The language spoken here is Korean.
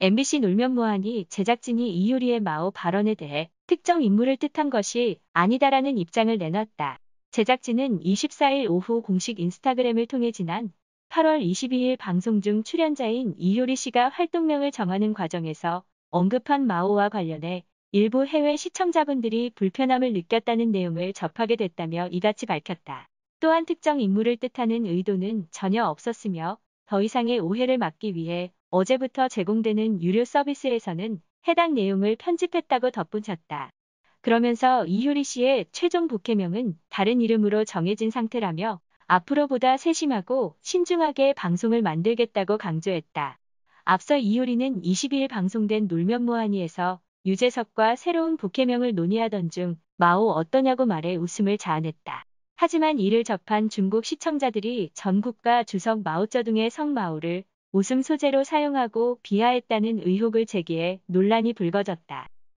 MBC 놀면 뭐하니 제작진이 이효리의 마오 발언에 대해 특정 인물을 뜻한 것이 아니다라는 입장을 내놨다. 제작진은 24일 오후 공식 인스타그램을 통해 지난 8월 22일 방송 중 출연자인 이효리 씨가 활동명을 정하는 과정에서 언급한 마오와 관련해 일부 해외 시청자분들이 불편함을 느꼈다는 내용을 접하게 됐다며 이같이 밝혔다. 또한 특정 인물을 뜻하는 의도는 전혀 없었으며 더 이상의 오해를 막기 위해 어제부터 제공되는 유료 서비스에서는 해당 내용을 편집했다고 덧붙였다. 그러면서 이효리 씨의 최종 복해명은 다른 이름으로 정해진 상태라며 앞으로보다 세심하고 신중하게 방송을 만들겠다고 강조했다. 앞서 이효리는 22일 방송된 놀면뭐하니에서 유재석과 새로운 복해명을 논의하던 중 마오 어떠냐고 말해 웃음을 자아냈다. 하지만 이를 접한 중국 시청자들이 전국과 주석 마오쩌둥의 성마오를 웃음 소재로 사용하고 비하했다는 의혹을 제기해 논란이 불거졌다.